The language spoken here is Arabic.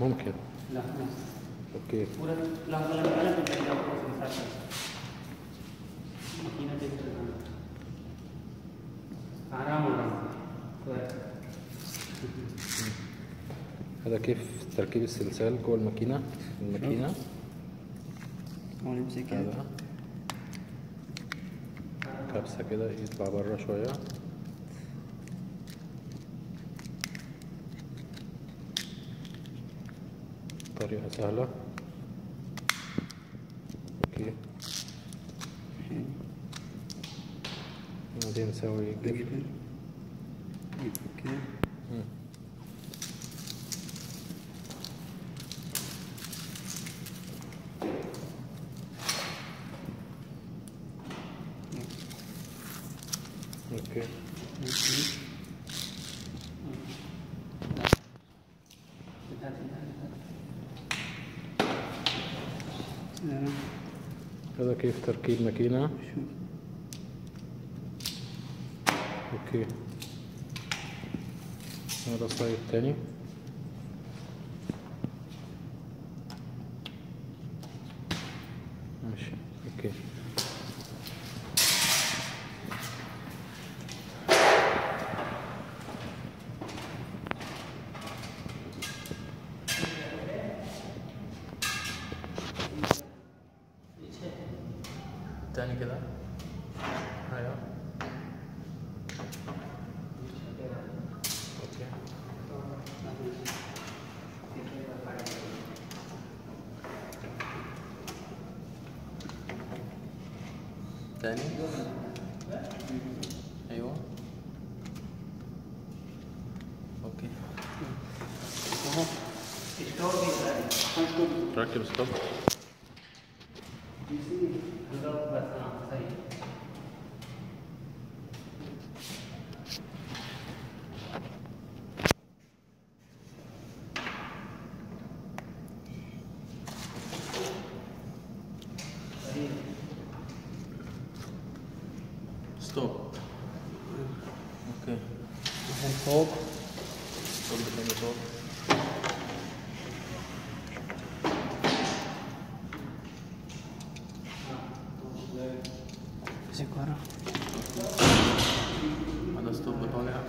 ممكن. لا. أوكي. لا لا هذا كيف تركيب السلسال جوه الماكينة الماكينة كبسة كده يطلع بره شوية. طريقة سهلة أوكي. بعدين نسوي قفل أوكي. أوكي هذا كيف تركيب ماكينة؟ أوكي. هذا الصيد التاني ماشي أوكي. تاني كده. أيوه. أوكي. تاني. أيوه. أوكي. ركب ستوب ستوب أوكي فوق ستوب تاني فوق sicuro. Vado a stop, paga.